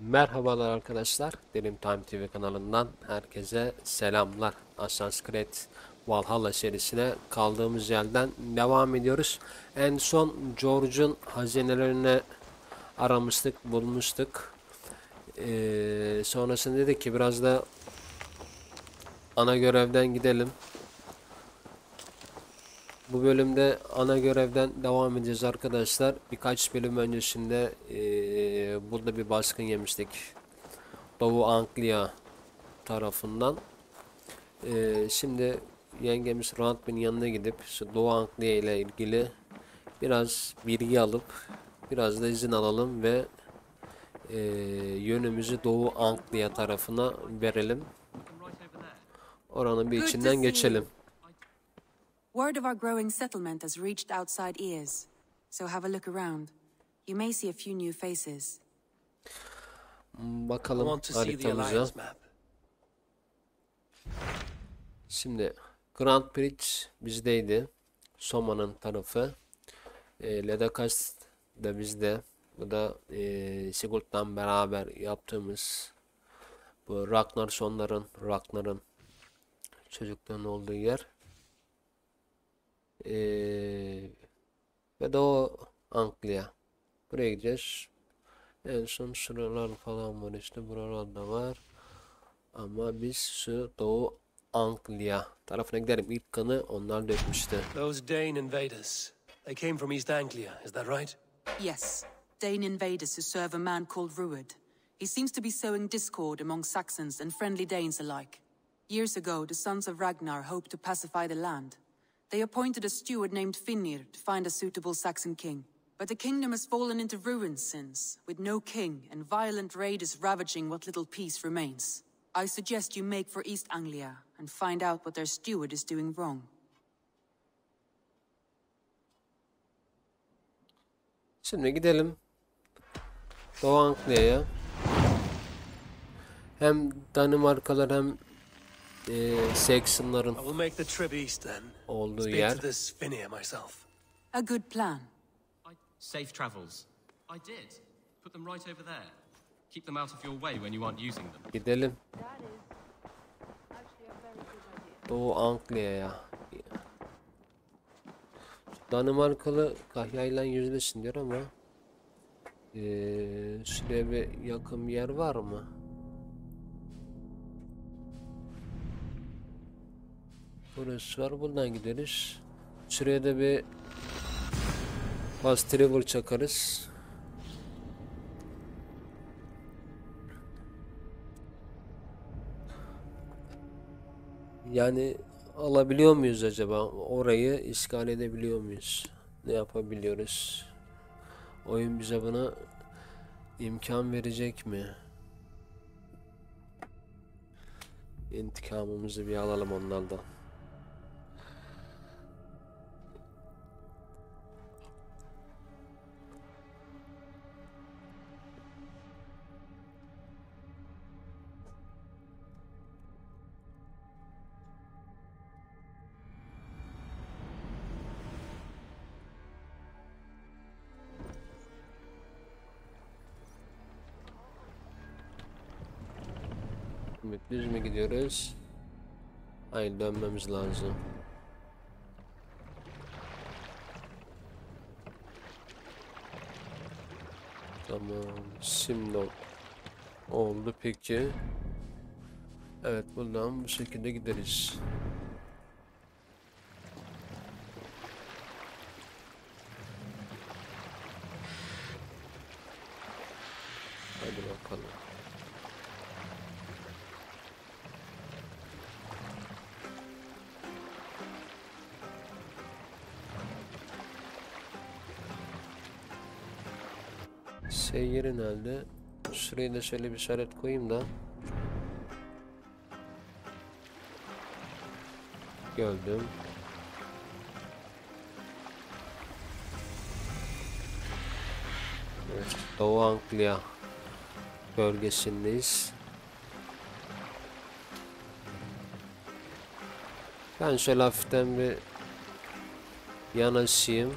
Merhabalar arkadaşlar. Derim Time TV kanalından herkese selamlar. Assassin's Creed Valhalla serisine kaldığımız yerden devam ediyoruz. En son George'un hazinelerini aramıştık, bulmuştuk. Ee, sonrasında dedik ki biraz da ana görevden gidelim. Bu bölümde ana görevden devam edeceğiz arkadaşlar. Birkaç bölüm öncesinde eee, burada bir baskın yemiştik. Doğu Anglia tarafından. Eee, şimdi yengemiz Rantbin yanına gidip şu Doğu Anglia ile ilgili biraz bilgi alıp biraz da izin alalım ve eee, yönümüzü Doğu Anglia tarafına verelim. Oranın bir içinden geçelim. Word of our growing settlement has reached outside ears, so have a look around. You may see a few new faces. Bakalım haritamıza. Şimdi Grand Prix bizdeydi. Soma'nın tarafı. E, Ledakast da bizde. Bu da e, Sigurd'dan beraber yaptığımız bu Ragnarssonların, Ragnar'ın çocukların olduğu yer. E, ve de Anglia. Buraya gideceğiz. En son sıralar falan var işte buralarda var. Ama biz şu Doğu Anglia tarafına gidelim. İlk kanı onlar dökmüştü. Those Dane invaders. They came from East Anglia, is that right? Yes, Dane invaders who serve a man called Ruud. He seems to be sowing discord among Saxons and friendly Danes alike. Years ago, the sons of Ragnar hoped to pacify the land. They appointed a steward named Finnir to find a suitable Saxon king. But the kingdom has fallen into ruins since, with no king and violent raiders ravaging what little peace remains. I suggest you make for East Anglia and find out what their steward is doing wrong. Şimdi gidelim Doğu Anglia'ya. Hem Danimarkalar hem e, Saxonların I will make the trip east then. olduğu yer. to this Finnir myself. A good plan. I, safe travels. I did. Put them right over there. Keep them out of your way when you aren't using them. Gidelim That is actually a very good idea. Doğu Anglia'ya. Danimarkalı Kahya'yla yüzleşsin diyor ama e, şuraya bir yakın bir yer var mı? Burası var. Buradan gideriz. Şuraya da bir Fast Travel çakarız. Yani alabiliyor muyuz acaba? Orayı işgal edebiliyor muyuz? Ne yapabiliyoruz? Oyun bize buna imkan verecek mi? İntikamımızı bir alalım onlardan. Düz mü gidiyoruz? Hayır dönmemiz lazım. Tamam. Şimdi ol- oldu peki. Evet buradan bu şekilde gideriz. Şey yeri nerede? Şuraya da şöyle bir işaret koyayım da. Gördüm. Evet, Doğu Anglia bölgesindeyiz. Ben şöyle hafiften bir yanaşayım.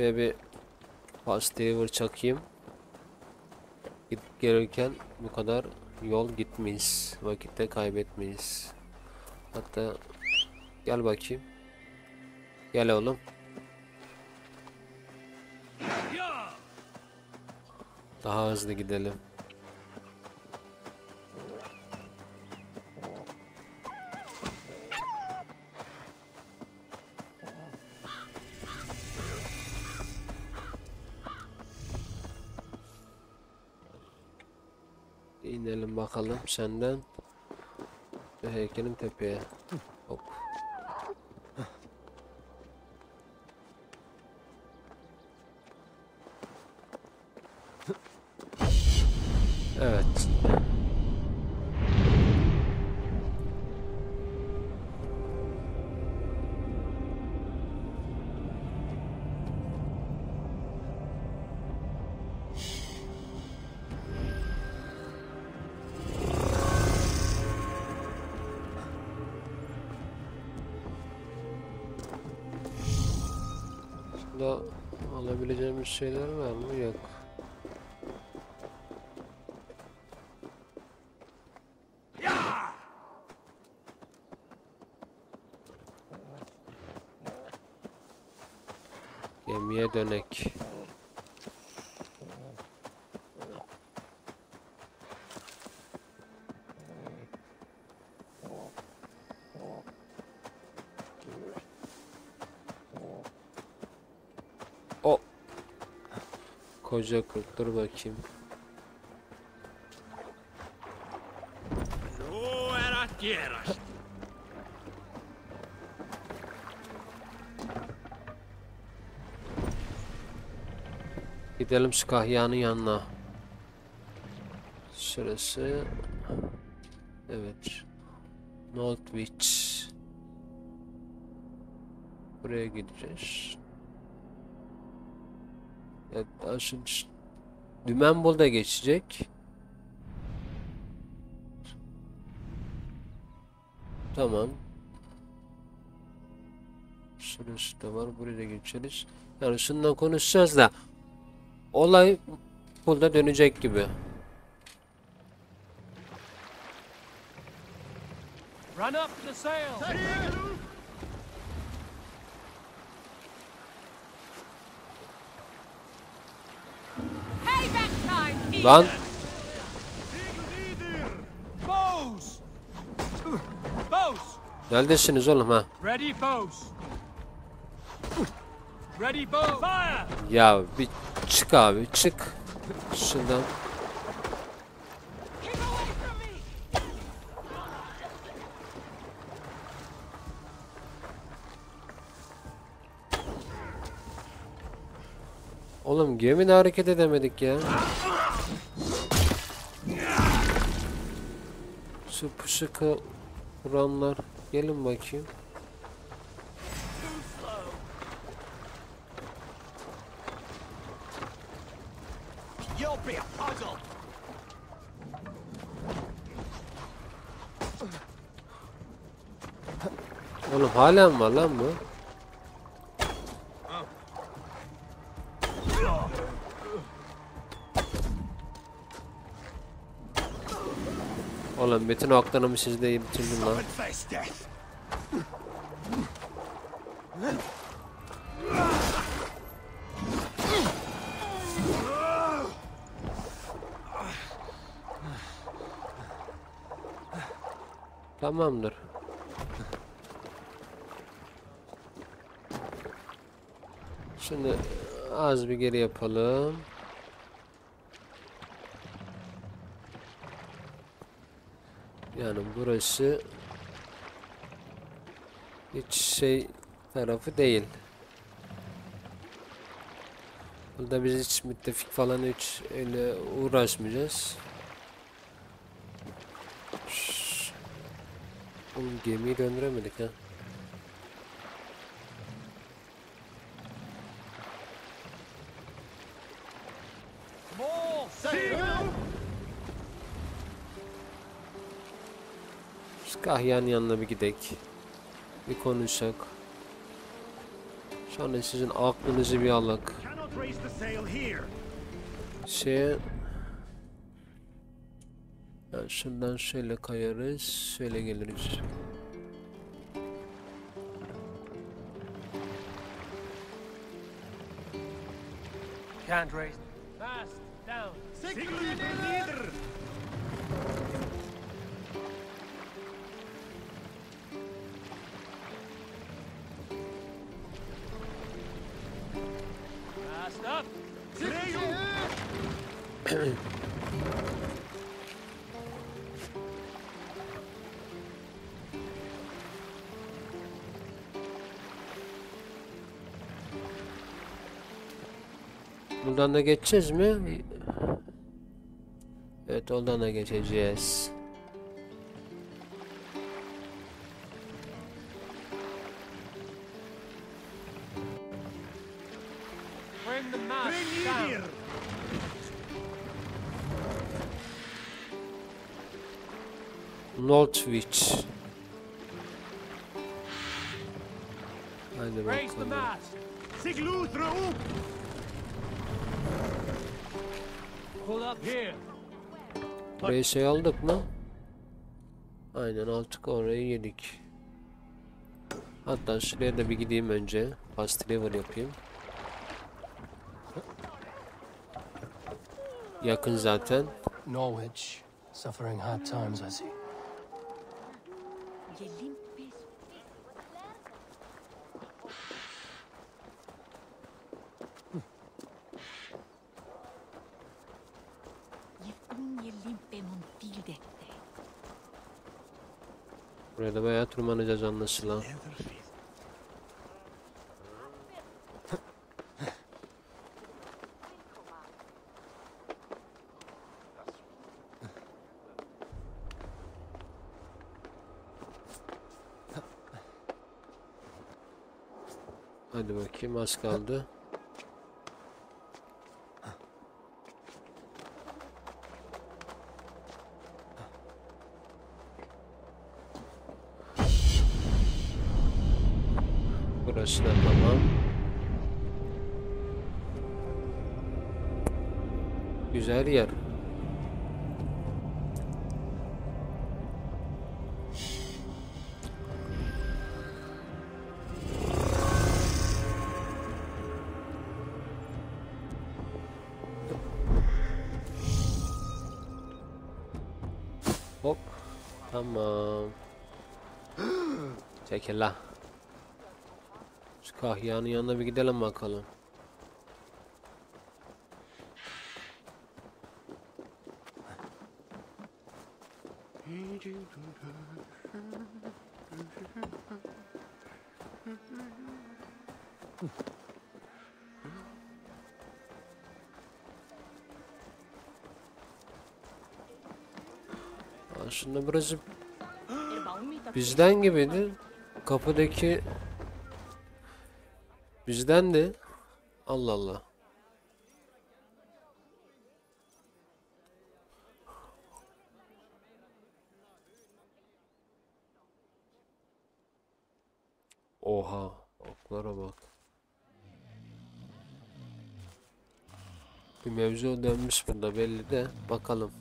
Şuraya bir fast deliver çakayım. Gidip gelirken bu kadar yol gitmeyiz. Vakitte kaybetmeyiz. Hatta gel bakayım. Gel oğlum. Daha hızlı gidelim. Bakalım senden. Ve heykelin tepeye. Hop. Şurada alabileceğimiz şeyler var mı? Yok. Koca kurt dur bakayım. Gidelim şu kahyanın yanına. Şurası. Evet. Northwich. Buraya gideceğiz. Evet, aslında ş- Dümenbol'da geçecek. Tamam. Şurası da var. Buraya da geçeriz. Yani şundan konuşacağız da olay burada dönecek gibi. Run up to the sail. Payback time! Lan neredesiniz oğlum ha? Ya bir çık abi çık. Şuradan. Oğlum gemide hareket edemedik ya. Şu pışıkı vuranlar gelin bakayım. Oğlum hala mı var lan bu? Oğlum bütün haklarımı sizde bitirdim lan. Tamamdır. Şimdi az bir geri yapalım. Yani burası hiç şey tarafı değil. Burada biz hiç müttefik falan hiç öyle uğraşmayacağız. Oğlum gemiyi döndüremedik ha. Kahya'nın yanına bir gidek. Bir konuşak. Sonra sizin aklınızı bir alak. Şeye... Yani şuradan şöyle kayarız. Şöyle geliriz. Can't raise. Fast, down. Fast up. Buradan da geçeceğiz mi? Evet oradan da geçeceğiz. Northwich. Hadi Raise the bakalım. Burayı şey aldık mı? Aynen aldık orayı yedik. Hatta şuraya da bir gideyim önce. Fast travel yapayım. Yakın zaten. Norwich, suffering hard times, I see. Buraya da bayağı tırmanacağız anlaşılan. Hadi bakayım az kaldı. Da tamam. Güzel yer. Hop. Tamam. Çekil la. Kahyanın yanına bir gidelim bakalım. Aslında burası bizden gibiydi. Kapıdaki bizden de Allah Allah. Oha, oklara bak. Bir mevzu dönmüş burada belli de bakalım.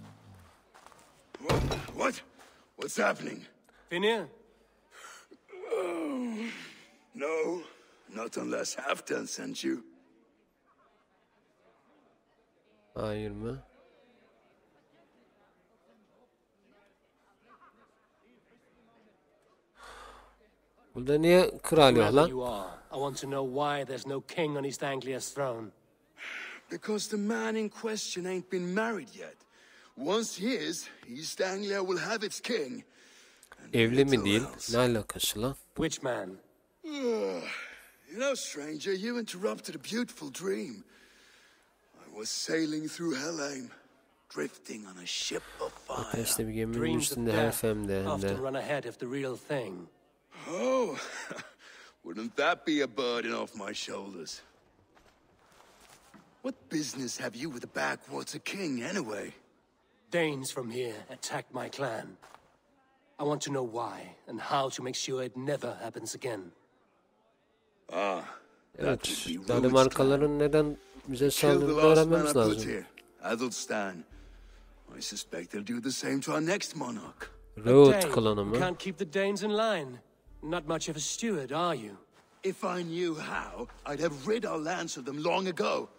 What? What's happening? Finir, No, not unless Halfdan sent you. Hayır mı? Burada niye kral yok lan? you are, I want to know why there's no king on East Anglia's throne. Because the man in question ain't been married yet. Once he is, East Anglia will have its king. Evli mi değil? Ne alakası lan? Which man? You know, stranger, you interrupted a beautiful dream. I was sailing through Helheim, drifting on a ship of fire. Ateşte bir geminin Dreams of üstünde her death femde hem de. often run ahead of the real thing. Oh, wouldn't that be a burden off my shoulders? What business have you with the backwater king, anyway? Danes from here attacked my clan. I want to know why and how to make sure it never happens again. Ah, evet, would be Danimarkaların neden bize Killed the saldırdığını last man öğrenmemiz I put lazım. Adelstan. I suspect they'll do the same to our next monarch. Raut Dane, klanı mı? can't keep the Danes in line. Not much of a steward, are you? If I knew how, I'd have rid our lands of them long ago.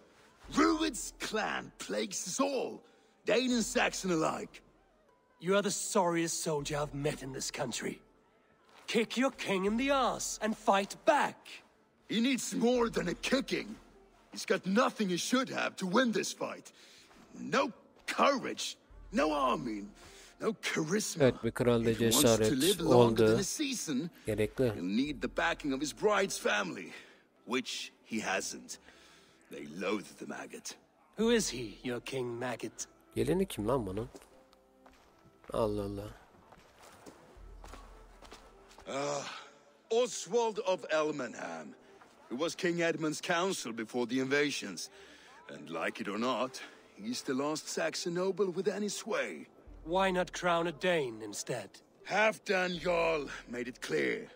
Rued's clan plagues us all, Dane and Saxon alike. You are the sorriest soldier I've met in this country. Kick your king in the ass and fight back. He needs more than a kicking. He's got nothing he should have to win this fight. No courage, no army, no charisma. Evet, bir kralda cesaret oldu. Gerekli. he'll need the backing of his bride's family, which he hasn't. They loathe the maggot. Who is he, your king maggot? Geleni kim lan bunun? Allah Allah. Oswald of Elmenham, who was King Edmund's counsel before the invasions. And like it or not, he's the last Saxon noble with any sway. Why not crown a Dane instead? Halfdan Jarl made it clear.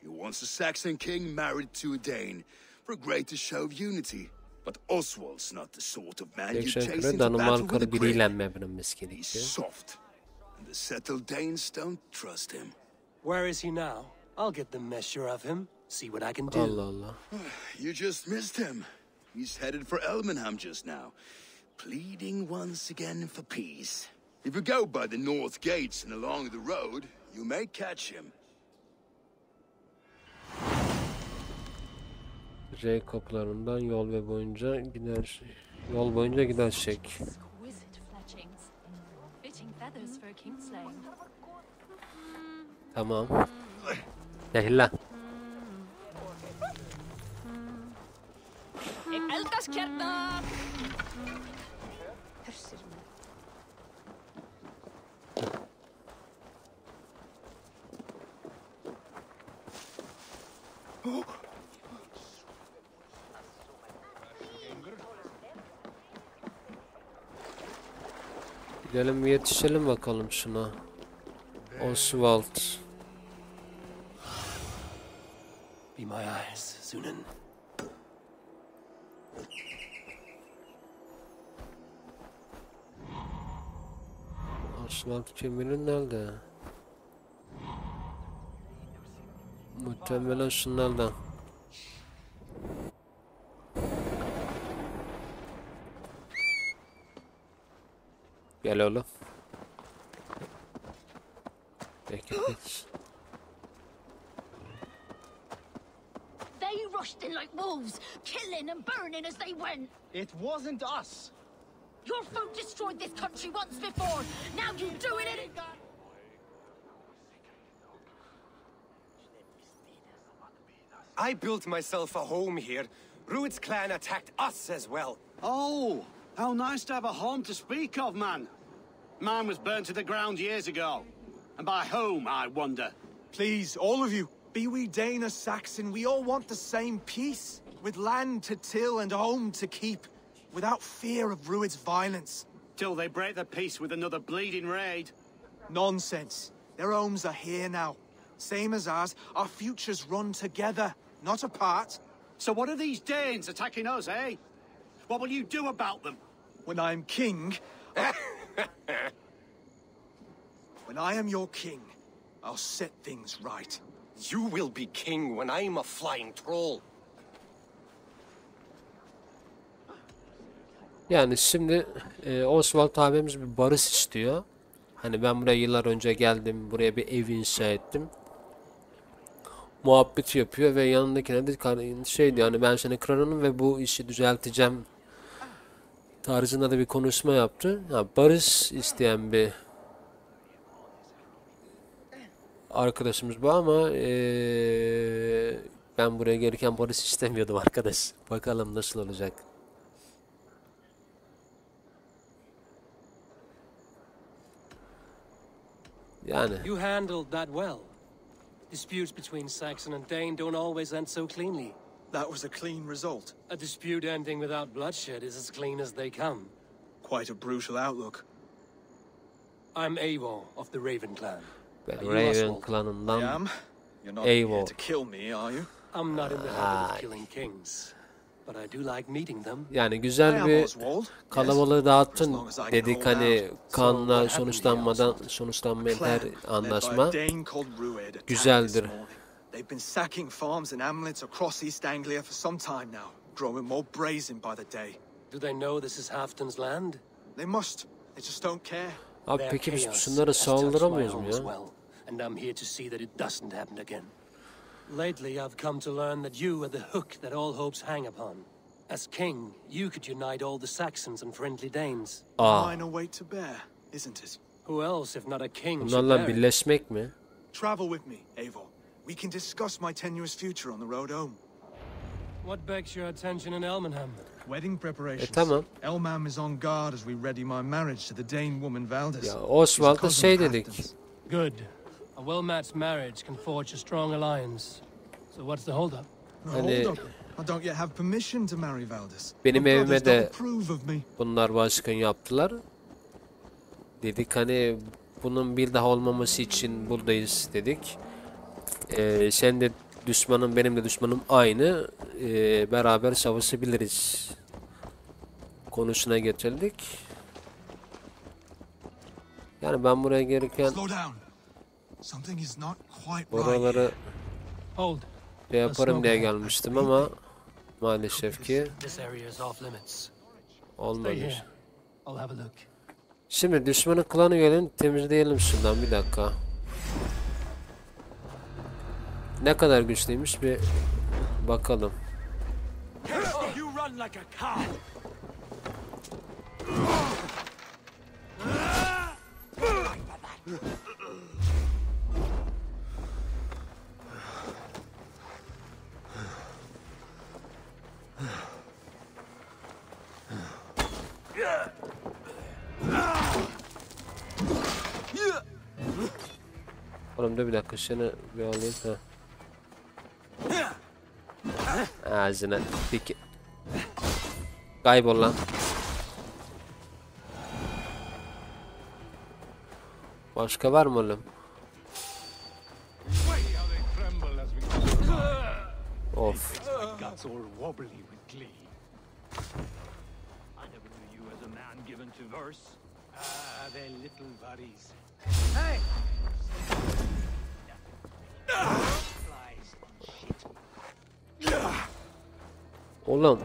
He wants a Saxon king married to a Dane for a greater show of unity. But Oswald's not the sort of man you Geçen chase kere into battle with a Danimarkalı grip. biriyle evlenmemiz He's soft, and the settled Danes don't trust him. Where is he now? I'll get the measure of him, see what I can do. Allah Allah. You just missed him. He's headed for Elmenham just now, pleading once again for peace. If you go by the north gates and along the road, you may catch him. R kapılarından yol ve boyunca gider. Yol boyunca kingslaying. Tamam. Gel lan. Ik elskast kjerna! Gidelim bir yetişelim bakalım şuna. Oswald. Be my eyes, Sunan. Oswald kemirin nerede? Muhtemelen şunlardan. Gel oğlum. Peki geç. They rushed in like wolves, killing and burning as they went. It wasn't us. Your folk destroyed this country once before. Now you do it in... I built myself a home here. Rued's clan attacked us as well. Oh, how nice to have a home to speak of, man. Mine was burnt to the ground years ago. And by whom, I wonder? Please, all of you, be we Dane or Saxon, we all want the same peace. With land to till and home to keep. Without fear of Rued's violence. Till they break the peace with another bleeding raid. Nonsense. Their homes are here now. Same as ours, our futures run together, not apart. So what are these Danes attacking us, eh? What will you do about them? When I'm king... when I am your king, I'll set things right. You will be king when I'm a flying troll. Yani şimdi e, Oswald abimiz bir barış istiyor. Hani ben buraya yıllar önce geldim. Buraya bir ev inşa ettim. Muhabbet yapıyor ve yanındakine de şey diyor hani ben seni kralınım ve bu işi düzelteceğim tarzında da bir konuşma yaptı. Ha, barış isteyen bir arkadaşımız bu ama eee, ben buraya gelirken barış istemiyordum arkadaş. Bakalım nasıl olacak. Yani You handled that well. Disputes between Saxon and Dane don't always end so cleanly. That was a clean result. A dispute ending without bloodshed is as clean as they come. Quite a brutal outlook. I'm Eivor of the Raven clan. Ben Are you Raven Oswald? I klanından am. You're not Eivor. here to kill me, are you? I'm not in the habit of ah, killing kings, yani I güzel bir kalabalığı dağıttın dedik hani kanla sonuçlanmadan sonuçlanmayan her anlaşma güzeldir. They've been sacking farms and hamlets across East Anglia for some time now, growing more brazen by the day. Do they know this is Halfton's land? They must. They just don't care. Abi peki biz şunlara saldıramıyoruz mu ya? well, and I'm here to see that it doesn't happen again. Lately, I've come to learn that you are the hook that all hopes hang upon. As king, you could unite all the Saxons and friendly Danes. Aa, Minor weight to bear, isn't it? Who else, if not a king, should bunlarla bear it? birleşmek mi? Travel with me, Eivor. We can discuss my tenuous future on the road home. What begs your attention in Elmenham? Wedding preparations. E tamam. Elmam is on guard as we ready my marriage to the Dane woman Valdis. Ya She's a Oswald'a şey dedik. Good. A well-matched marriage can forge a strong alliance. So what's the holdup? No, Hani- hold up. I don't yet have permission to marry Valdis. Benim evime de-. Bunlar baskın yaptılar. Dedik hani bunun bir daha olmaması için buradayız dedik. Ee, sen de düşmanın benim de düşmanım aynı. Ee, beraber savaşabiliriz. Konusuna getirdik. Yani ben buraya gelirken Slow down. Something is not quite right. buraları Hold. şey yaparım diye gelmiştim ama maalesef ki This area is off limits. Stay olmadı. here. I'll have a look. Şimdi düşmanın klanı gelin temizleyelim şundan bir dakika. Ne kadar güçlüymüş bir bakalım. Oğlum dur bir dakika şunu bir alayım ha. Ağzına peki. Kaybol lan. Başka var mı oğlum? Of. Guts Oğlum.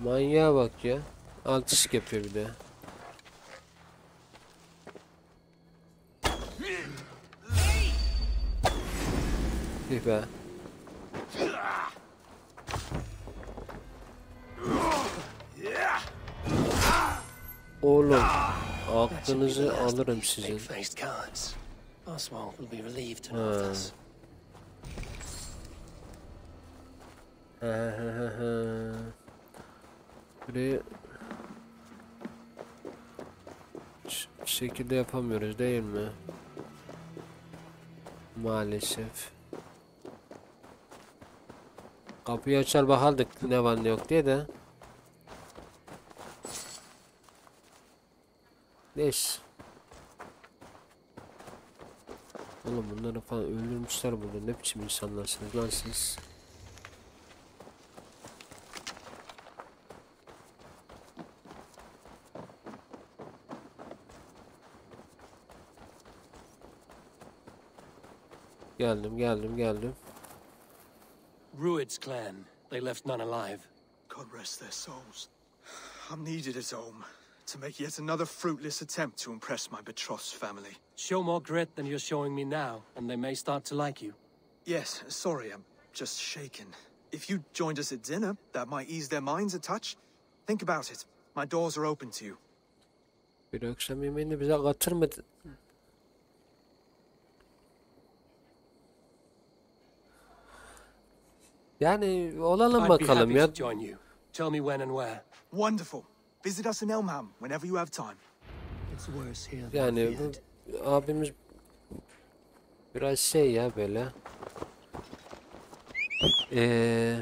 Manyağa bak ya. Artist yapıyor bir de. Tüh be. Oğlum aklınızı alırım sizin. Burayı şekilde yapamıyoruz değil mi? Maalesef. Kapıyı açar bakardık ne var ne yok diye de. Neyse. Oğlum bunları falan öldürmüşler burada. Ne biçim insanlarsınız lan siz? Geldim geldim geldim. Rued's clan. They left none alive. God rest their souls. I'm needed at home to make yet another fruitless attempt to impress my betrothed's family. Show more grit than you're showing me now, and they may start to like you. Yes, sorry, I'm just shaken. If you joined us at dinner, that might ease their minds a touch. Think about it. My doors are open to you. Bir akşam yemeğini bize katırmadı. Yani olalım I'd be bakalım happy ya. to join you. Tell me when and where. Wonderful. Visit us in Elmham whenever you have time. It's worse here than Yani bu abimiz biraz şey ya böyle. Eee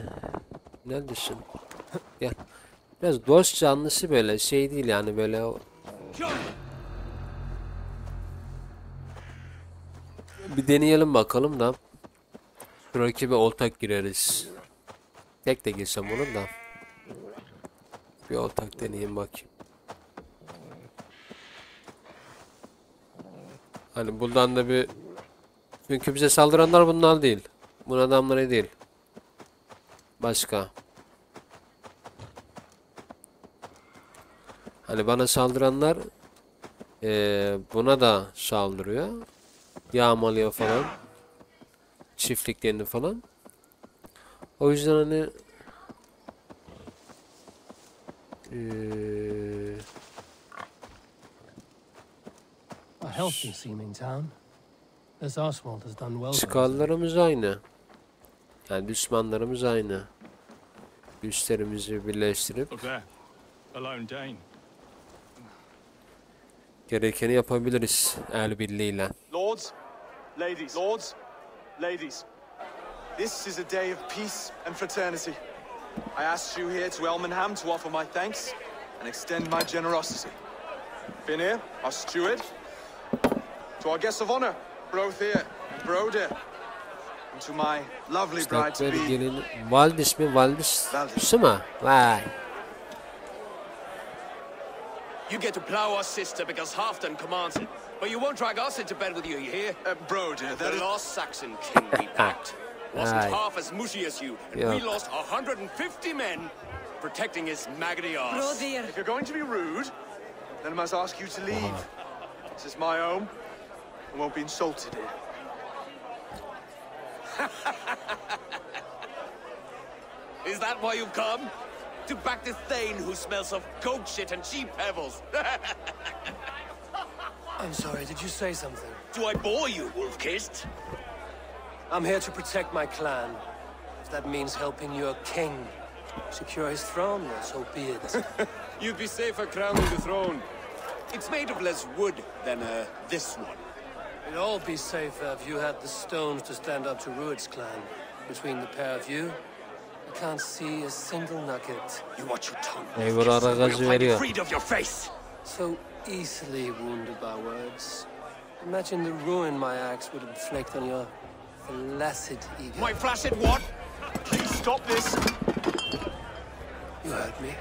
neredesin? Gel. Biraz dost canlısı böyle şey değil yani böyle Bir deneyelim bakalım da. Şu rakibe ortak gireriz. Tek de girsem onun da. Bir ortak deneyeyim bakayım. Hani buradan da bir... Çünkü bize saldıranlar bunlar değil. Bu adamları değil. Başka. Hani bana saldıranlar eee, buna da saldırıyor. Yağmalıyor falan. Çiftliklerini falan. O yüzden hani eee, A healthy seeming town. This Oswald has done well. for us. çıkarlarımız aynı. Yani düşmanlarımız aynı. Güçlerimizi birleştirip gerekeni yapabiliriz el birliğiyle. Lords, ladies, lords, ladies. This is a day of peace and fraternity. I asked you here to Elmenham to offer my thanks and extend my generosity. Finir, our steward, to our guests of honor, Brothir and Broder, and to my lovely bride to Müstakbel be. gelin Valdis mi? Valdis Valdis. su mu? Vay. You get to plow our sister because Halfdan commands it. But you won't drag us into bed with you, you hear? Uh, Broder, that the is. lost Saxon king we backed wasn't Aye. half as mushy as you, and Yeah. we lost 150 men protecting his maggoty arse. If you're going to be rude, then I must ask you to leave. Uh-huh. This is my home. I won't be insulted here. Is that why you've come? To back this Thane who smells of goat shit and sheep pebbles? I'm sorry, did you say something? Do I bore you, wolf-kissed? I'm here to protect my clan. If that means helping your king secure his throne, well, so be it. You'd be safer crowning the throne. It's made of less wood than, uh, this one. It'd all be safer if you had the stones to stand up to Rued's clan. Between the pair of you, I can't see a single nugget. You watch your tongue. Eyvur ara gazı veriyor. Freed of your face! So easily wounded by words. Imagine the ruin my axe would inflict on your flaccid ego. My flaccid what? Please stop this. You heard me.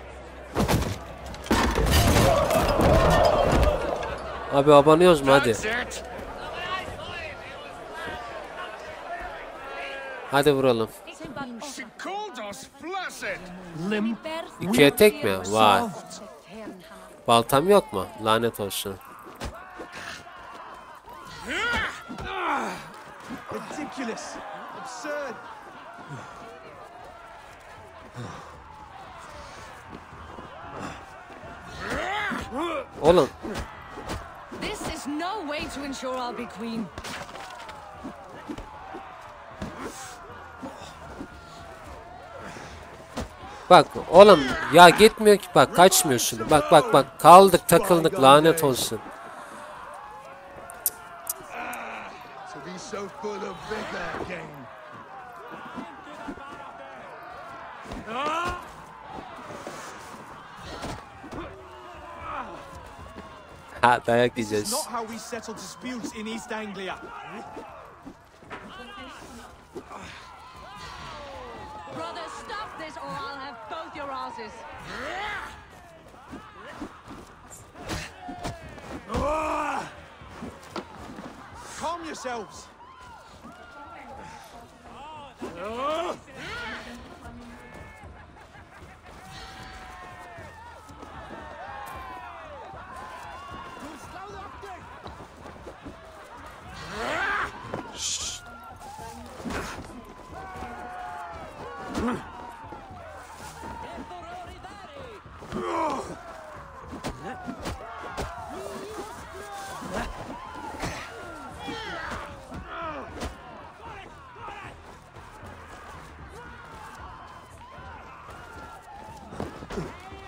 Abi abanıyoruz mu hadi? Hadi vuralım. Limp. İkiye tek mi? Vay. Baltam yok mu? Lanet olsun. Ridiculous. Absurd. Oğlum This is no way to ensure I'll be queen. bak oğlum ya gitmiyor ki bak kaçmıyorsun. Bak bak bak kaldık takıldık lanet olsun. So full of vigor again. Ha dayak This is yiyeceğiz. not how we settle disputes in East Anglia. Brother, stop this or I'll have both your asses. Calm yourselves. Oh!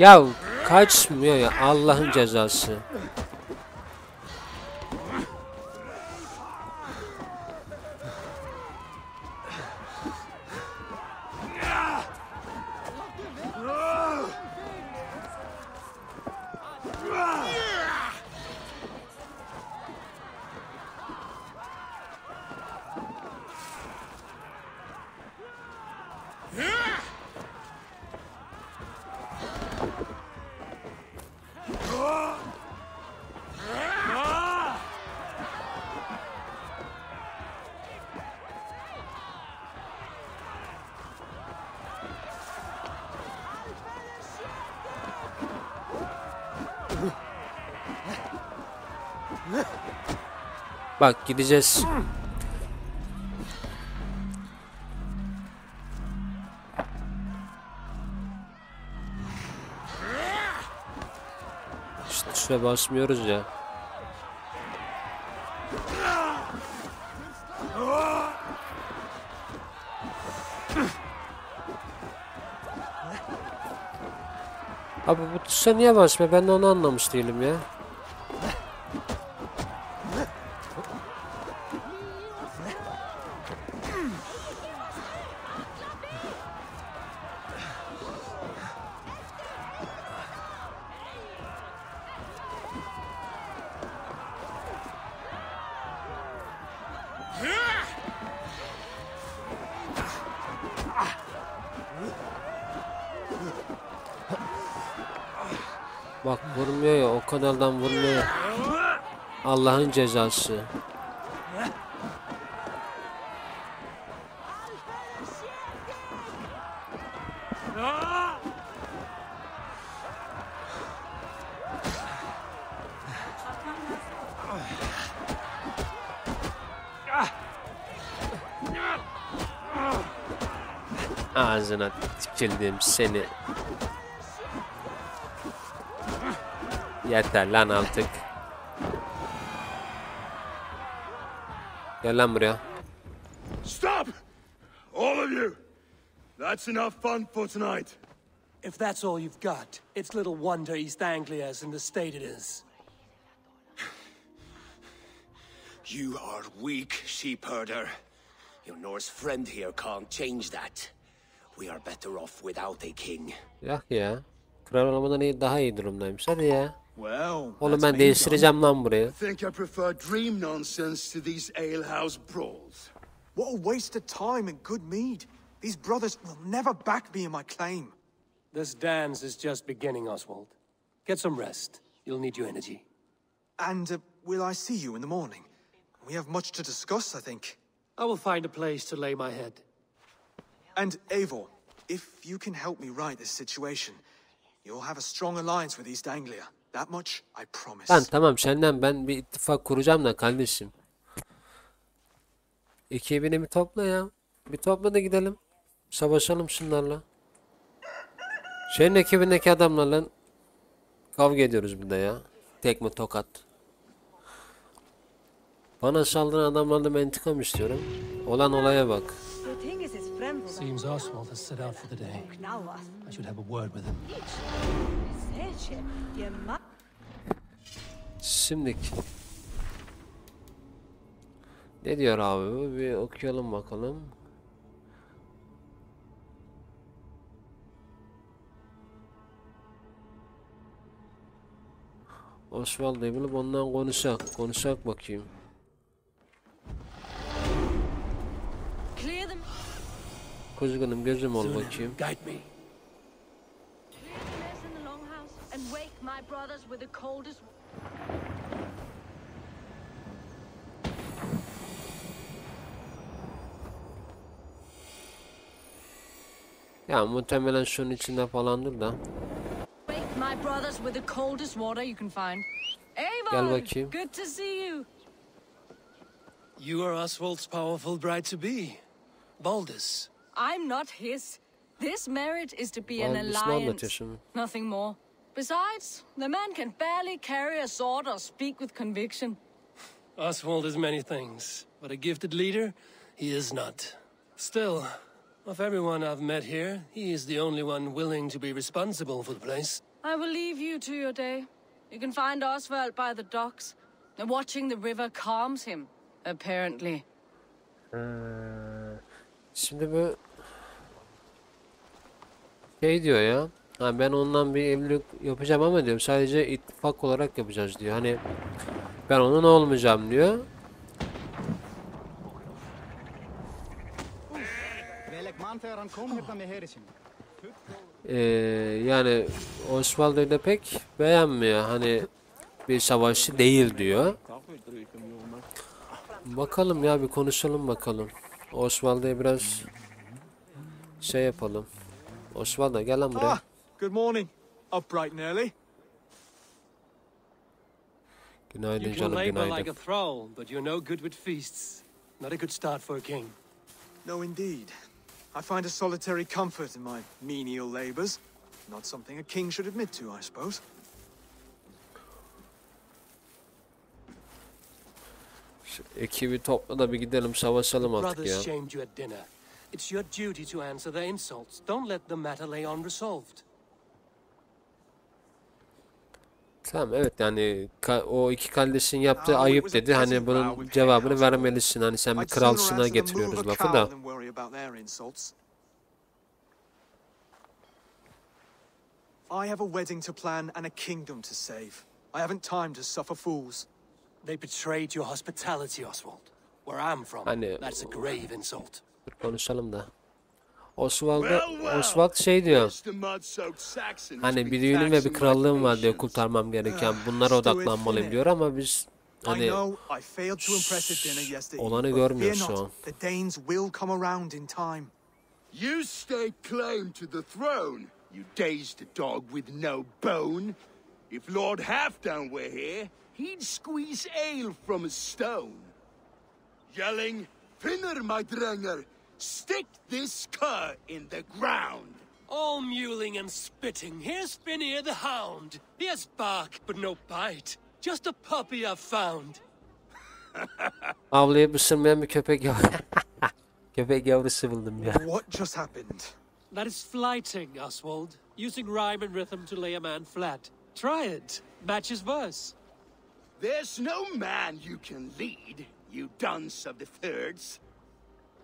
Ya kaçmıyor ya Allah'ın cezası. Bak gideceğiz. İşte tuşa basmıyoruz ya. Abi bu tuşa niye basmıyor? Ben de onu anlamış değilim ya. Allah'ın cezası. Ağzına tükürdüm seni. Yeter lan artık. Gel lan buraya. Stop! All of you! That's enough fun for tonight. If that's all you've got, it's little wonder East Anglia's in the state it is. You are weak, sheep herder. Your Norse friend here can't change that. We are better off without a king. Ya ya. Kral olmadan iyi daha iyi durumdaymış. Hadi ya. Well, Oğlum that's ben me değiştireceğim lan burayı. I think I prefer dream nonsense to these alehouse brawls. What a waste of time and good mead. These brothers will never back me in my claim. This dance is just beginning, Oswald. Get some rest. You'll need your energy. And uh, will I see you in the morning? We have much to discuss, I think. I will find a place to lay my head. And Eivor, if you can help me right this situation, you'll have a strong alliance with East Anglia. That much I promise. Lan tamam senden ben bir ittifak kuracağım da kardeşim. Ekibini bir topla ya. Bir topla da gidelim. Savaşalım şunlarla. Senin ekibindeki adamlarla kavga ediyoruz burada ya. Tekme tokat. Bana saldıran adamlarla ben intikam istiyorum. Olan olaya bak. Seems Oswald has set out for the day. I should have a word with him. Şimdi ne diyor abi bu? Bir okuyalım bakalım. Oswald Devil ondan konuşak. Konuşak bakayım. Kuzgunum gözüm ol bakayım. Brothers with the coldest. Ya muhtemelen şunun içinde falandır da. Wake my brothers with the coldest water you can find. Avon, Gel bakayım. good to see you. You are Oswald's powerful bride to be. Baldus. I'm not his. This marriage is to be an alliance, nothing more. Besides, the man can barely carry a sword or speak with conviction. Oswald is many things, but a gifted leader, he is not. Still, of everyone I've met here, he is the only one willing to be responsible for the place. I will leave you to your day. You can find Oswald by the docks. And watching the river calms him, apparently. Şimdi bu şey diyor ya. Ha ben ondan bir evlilik yapacağım ama diyor sadece ittifak olarak yapacağız diyor. Hani ben onun olmayacağım diyor. Ee, yani Osvaldo da pek beğenmiyor. Hani bir savaşçı değil diyor. Bakalım ya bir konuşalım bakalım. Osvaldo'ya biraz şey yapalım. Osvaldo gel lan buraya. Good morning. Up bright and early. Günaydın You can canım labor günaydın. like a thrall, but you're no good with feasts. Not a good start for a king. No, indeed. I find a solitary comfort in my menial labors. Not something a king should admit to, I suppose. Şu Ekibi topla da bir gidelim savaşalım artık ya. Brothers shamed you at dinner. It's your duty to answer their insults. Don't let the matter lay unresolved. Tamam evet yani o iki kardeşin yaptığı ayıp dedi. Hani bunun cevabını vermelisin. Hani sen bir kralsına getiriyoruz lafı da. I have a wedding to plan and a kingdom to save. I haven't time to suffer fools. They betrayed your hospitality, Oswald. Where I'm from, Hani- that's a grave insult. Konuşalım da. Oswald. Oswald şey diyor. Hani bir düğünüm ve bir krallığım var diyor kurtarmam gereken. Bunlara odaklanmalıyım diyor ama biz hani olanı but görmüyor fear şu an. You stake claim to the throne, you dazed dog with no bone. If Lord Halfdan were here, he'd squeeze ale from a stone. Yelling, Finner, my drenger, stick this cur in the ground. All mewling and spitting. Here's Finnear the hound. He has bark, but no bite. Just a puppy I've found. avlayıp ısırmayan bir köpek yavru. köpek yavrusu buldum ya. What just happened? That is flighting, Oswald. Using rhyme and rhythm to lay a man flat. Try it. Match his verse. There's no man you can lead, you dunce of the thirds.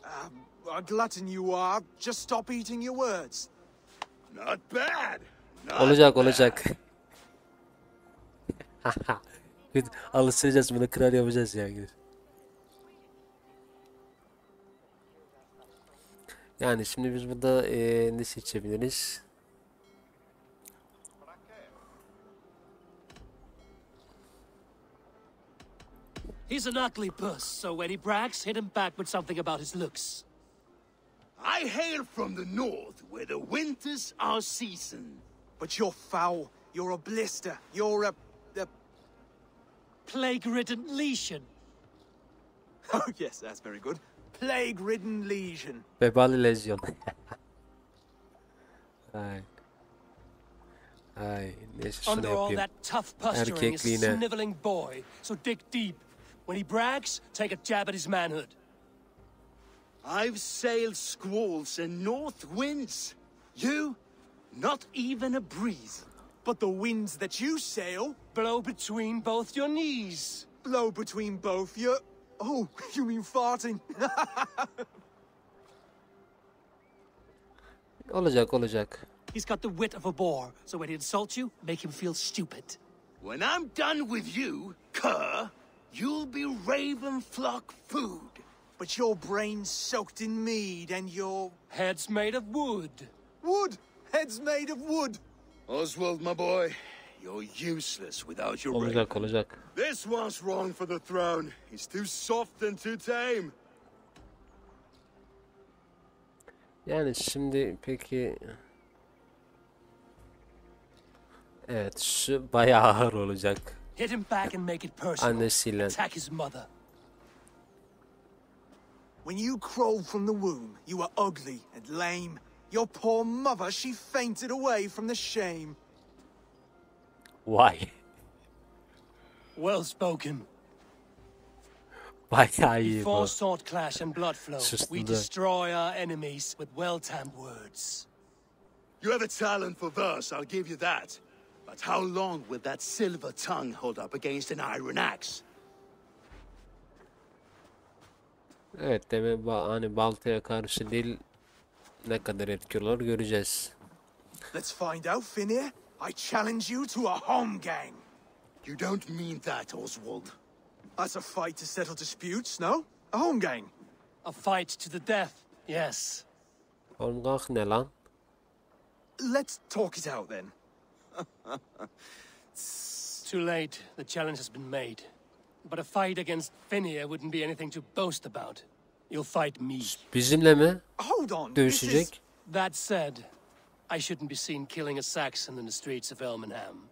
Um, A glutton you are. Just stop eating your words. Not bad. Not Olacak bad. olacak. Alıştıracağız bunu kral yapacağız ya. Yani şimdi biz burada eee ne seçebiliriz? He's an ugly puss, so when he brags, hit him back with something about his looks. I hail from the north, where the winters are season. But you're foul. You're a blister. You're a... a... Plague-ridden lesion. Oh, yes, that's very good. Plague-ridden lesion. Vebali lezyon. Ay. Ay neyse Under all that tough posturing is a sniveling boy, so dig deep. When he brags, take a jab at his manhood. I've sailed squalls and north winds. You, not even a breeze. But the winds that you sail Blow between both your knees. blow between both your... Oh, you mean farting? Olacak olacak. He's got the wit of a boar, so when he insults you, make him feel stupid. When I'm done with you, cur, you'll be raven flock food. But your brain's soaked in mead and your... Head's made of wood. Wood! Head's made of wood! Oswald, my boy, you're useless without your raven. Olacak olacak. This one's wrong for the throne. He's too soft and too tame. Yani şimdi peki Evet şu bayağı ağır olacak Hit him back and make it personal. annesiyle. Attack his mother. When you crawled from the womb, you were ugly and lame. Your poor mother, she fainted away from the shame. Why? Well spoken. Why iyi you? Before sword clash and blood flow, we da. destroy our enemies with well-timed words. You have a talent for verse, I'll give you that. But how long will that silver tongue hold up against an iron axe? Evet demek ba hani baltaya karşı dil ne kadar etkili olur göreceğiz. Let's find out, Finnear. I challenge you to a home gang. You don't mean that, Oswald. That's a fight to settle disputes, no? A home gang. A fight to the death, yes. Oğlum kalk ne lan? Let's talk it out then. Too late. The challenge has been made. But a fight against Finnear wouldn't be anything to boast about. You'll fight me. Bizimle mi Hold on. this is- dövüşecek? That said, I shouldn't be seen killing a Saxon in the streets of Elmenham.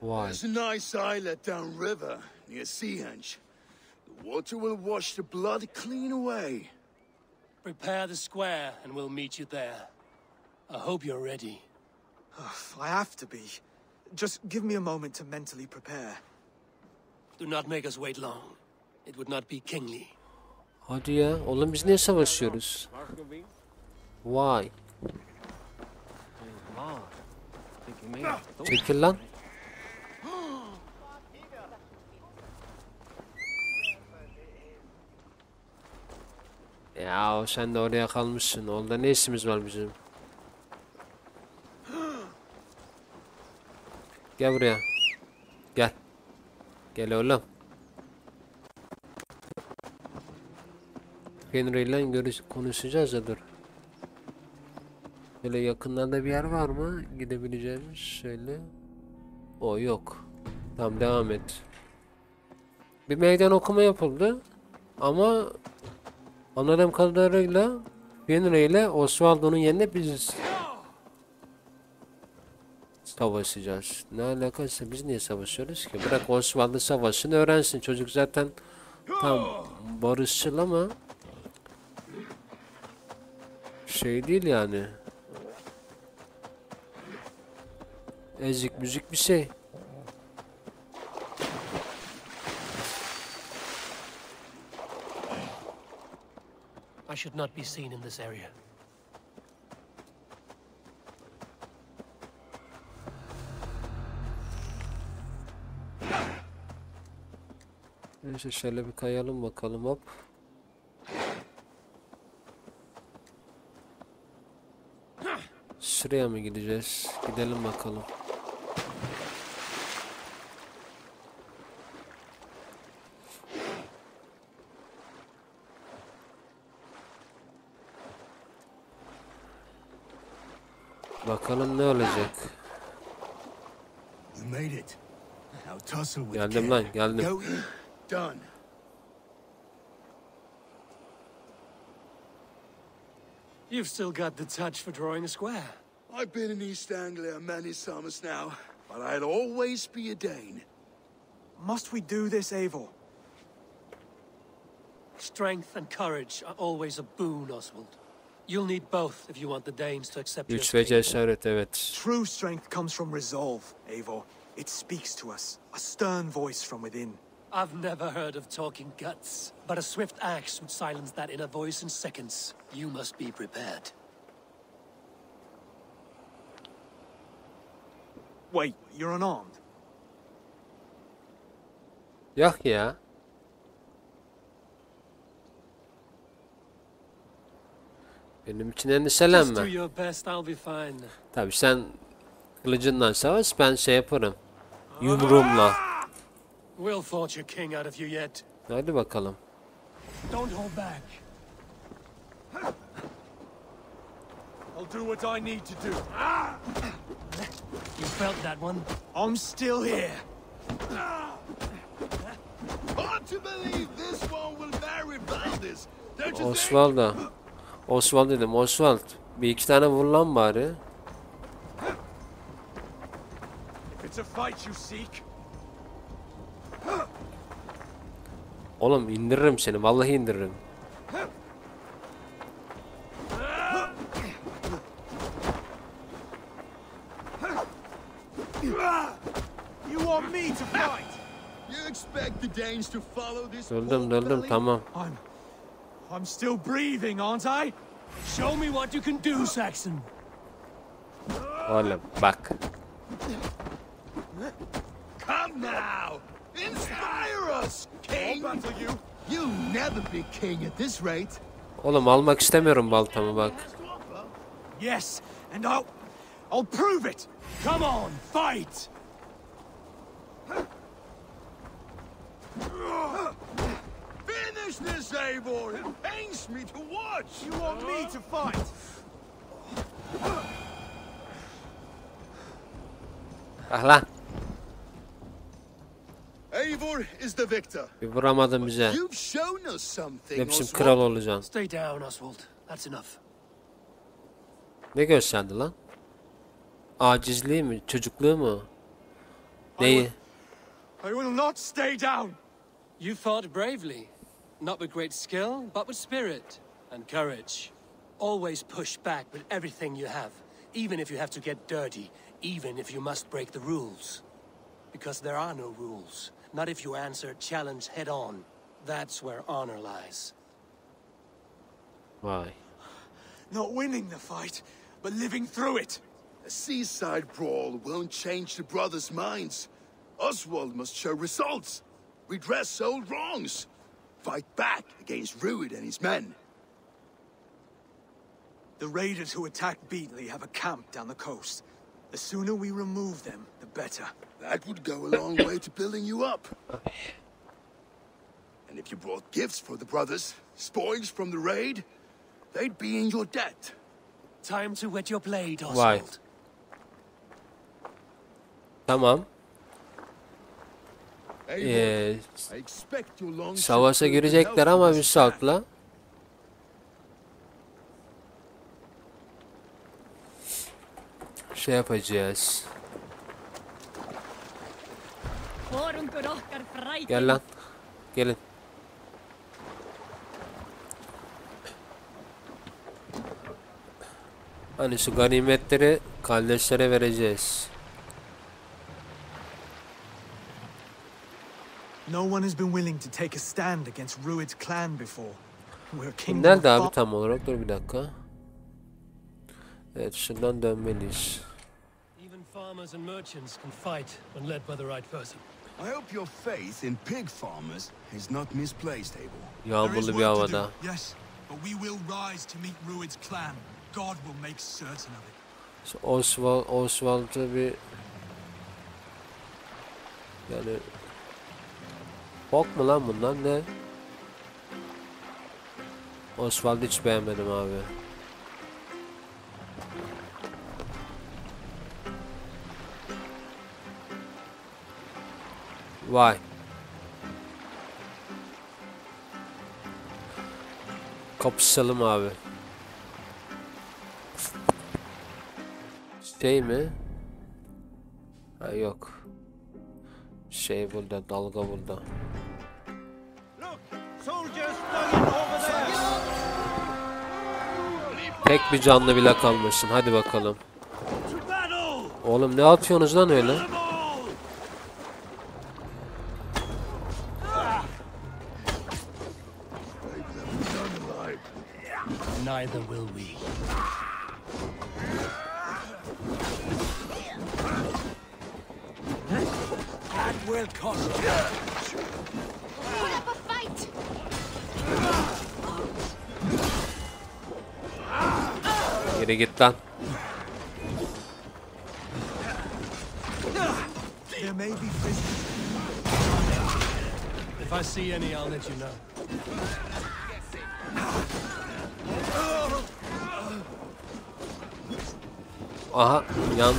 Why? There's a nice islet downriver near Seahenge. The water will wash the blood clean away. Prepare the square, and we'll meet you there. I hope you're ready. I have to be. Just give me a moment to mentally prepare. Do not make us wait long. It would not be kingly. Hadi ya. Oğlum biz niye savaşıyoruz? Vay. Çekil lan. Ya sen de oraya kalmışsın. Orada ne işimiz var bizim? Gel buraya. Gel. Gel oğlum. Henry ile görüş konuşacağız ya dur. Böyle yakınlarda bir yer var mı? Gidebileceğimiz şöyle. O yok. Tamam devam et. Bir meydan okuma yapıldı. Ama anladığım kadarıyla Henry ile Osvaldo'nun yerine biz savaşacağız. Ne alakası biz niye savaşıyoruz ki? Bırak Osvaldo savaşını öğrensin. Çocuk zaten tam barışçıl ama şey değil yani. Ezik müzik bir şey. I should not be seen in this area. Neyse şöyle bir kayalım bakalım hop. Şuraya mı gideceğiz? Gidelim bakalım. Bakalım ne olacak. Geldim lan geldim. Go eat. Done. You've still got the touch for drawing a square. I've been in East Anglia many summers now, but I'll always be a Dane. Must we do this, Eivor? Strength and courage are always a boon, Oswald. You'll need both if you want the Danes to accept your Güç cesaret evet. True strength comes from resolve, Eivor. It speaks to us, a stern voice from within. I've never heard of talking guts, but a swift axe would silence that inner voice in seconds. You must be prepared. Wait, you're unarmed? Yok ya. Benim için Just do endişelenme. your best, I'll be fine. Tabii sen kılıcından savaş ben şey yaparım. Yumruğumla. We'll forge your king out of you yet. Hadi bakalım. Don't hold back. I'll do what I need to do. You felt that one? I'm still here. Hard to believe this one will marry Valdis. Osvaldo. Oswald dedim. Oswald. Bir iki tane vur lan bari. If it's a fight you seek, Oğlum indiririm seni. Vallahi indiririm. you want me to fight? You expect the Danes to follow this Öldüm öldüm tamam. I'm... I'm still breathing, aren't I? Show me what you can do, Saxon. Oğlum bak. Come now! Inspire us, King! I'll you. You'll never be king at this rate. Oğlum almak istemiyorum baltamı bak. Yes, and I'll... I'll prove it! Come on, fight! Finish this, Eivor! It pains me to watch! You want me to fight? Ah lan. Eivor is the victor. Bir vuramadın bize. You've shown us something, Ne biçim kral olacaksın. Stay down, Oswald. That's enough. Ne gösterdi lan? Acizliği mi? Çocukluğu mu? Neyi? I will not stay down. You fought bravely, not with great skill, but with spirit and courage. Always push back with everything you have, even if you have to get dirty, even if you must break the rules. Because there are no rules, not if you answer challenge head on. That's where honor lies. Why? Not winning the fight, but living through it. A seaside brawl won't change the brothers' minds. Oswald must show results. Redress old wrongs. Fight back against Rued and his men. The raiders who attacked Beatley have a camp down the coast. The sooner we remove them, the better. That would go a long way to building you up. And if you brought gifts for the brothers, spoils from the raid, they'd be in your debt. Time to wet your blade, Vay. Oswald. Tamam. Eivor, Ee, I expect your long savaşa trip girecekler ama bir sakla. Şey yapacağız. Gel lan. Gelin. Hani şu ganimetleri kardeşlere vereceğiz. No one has been willing to take a stand against Rued's clan before. We're Bu kingdom Nerede abi tam olarak? Dur bir dakika. Evet şuradan dönmeliyiz. Even farmers and merchants can fight when led by the right person. I hope your faith in pig farmers is not misplaced, Abel. Yağmurlu bir havada. Yes, but we will rise to meet Rued's clan. God will make certain of it. Şu Oswald, Oswald'ı bir yani bok mu lan bunlar ne? Oswald'ı hiç beğenmedim abi. Vay. Kapışalım abi. Şey mi? Ha yok. Şey burada, dalga burada. Tek bir canlı bile kalmasın. Hadi bakalım. Oğlum ne atıyorsunuz lan öyle? Neither will we. That will cost you. Put up a fight! Geri git lan. There may be business. If I see any, I'll let you know. Aha yan.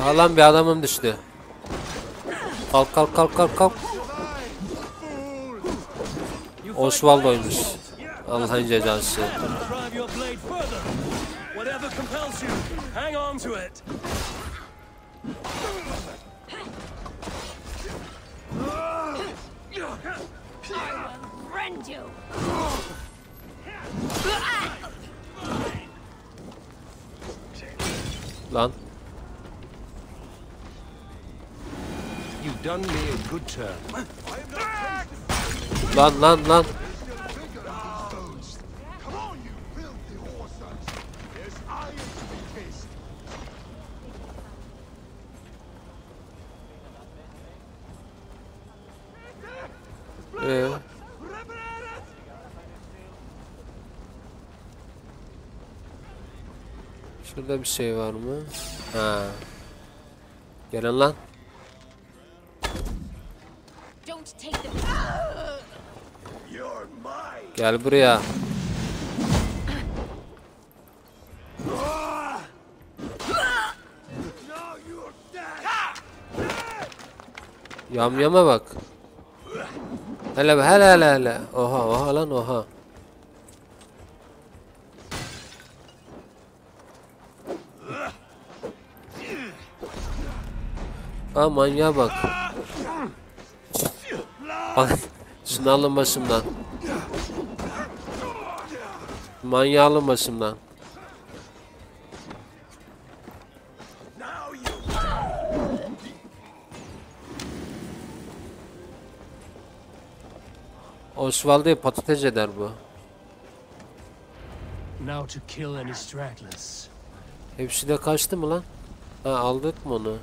Aha lan bir adamım düştü. Kalk kalk kalk kalk kalk. Osvaldo'ymuş. Allah'ın cezası. Lan. Lan lan lan. Şurada bir şey var mı? Ha. Gelin lan. Gel buraya. Yamyama bak. Hele hele hele hele. Oha oha lan oha. Ha manyağa bak. Bak şunu alın başımdan. Manyağı alın başımdan. Oswald'ı patates eder bu. Hepsi de kaçtı mı lan? Ha aldık mı onu?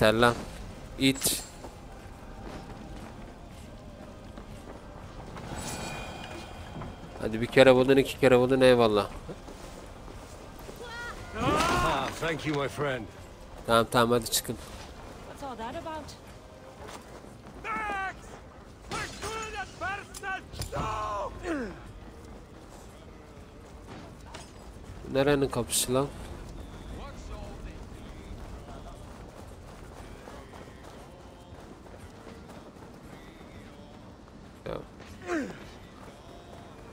Yeter lan. İt. Hadi bir kere buldun iki kere buldun eyvallah. Ah, thank you, my friend. Tamam tamam hadi çıkın. Nerenin kapısı lan? Ya. Buradan gidemiyoruz. Weeping! Get on way! Should have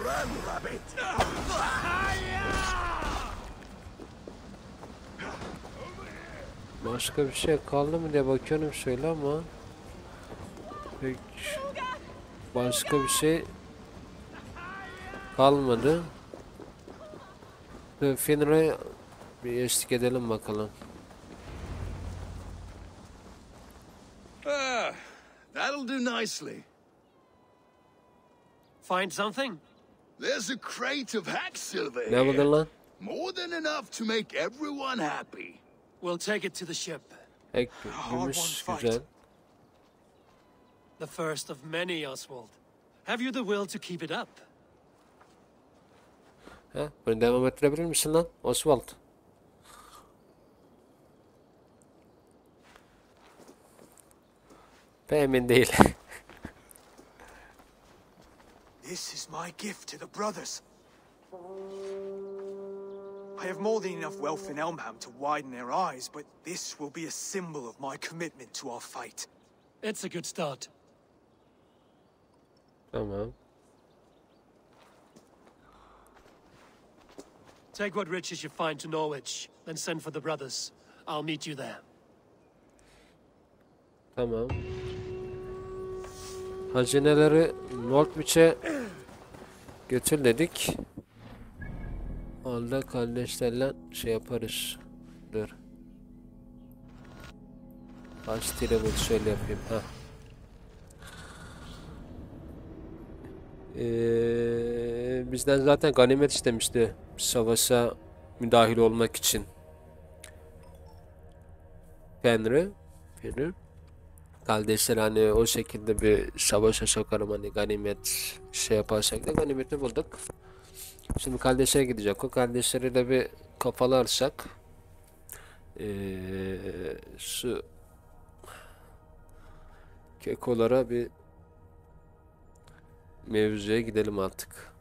run, rabbit. Başka bir şey kaldı mı diye bakıyorum şöyle ama pek başka bir şey kalmadı. Ve Finra'ya bir eşlik edelim bakalım. Nicely. Find something? There's a crate of hack silver Ne here. More than enough to make everyone happy. We'll take it to the ship. Ek gümüş güzel. The first of many, Oswald. Have you the will to keep it up? Ha, bunu devam ettirebilir misin lan Oswald? Ben emin değil. This is my gift to the brothers. I have more than enough wealth in Elmham to widen their eyes, but this will be a symbol of my commitment to our fight. It's a good start. Tamam. Take what riches you find to Norwich, then send for the brothers. I'll meet you there. Tamam. Hazineleri Northwich'e götür dedik. Orada kardeşlerle şey yaparız. Dur. Kaç tire şöyle yapayım. ha. Ee, bizden zaten ganimet istemişti. Savaşa müdahil olmak için. Fenrir. Fenrir. Kardeşler hani o şekilde bir savaşa sokarım hani ganimet şey yaparsak da ganimeti bulduk. Şimdi kardeşlere gidecek. O kardeşleri de bir kafalarsak ee, şu kekolara bir mevzuya gidelim artık.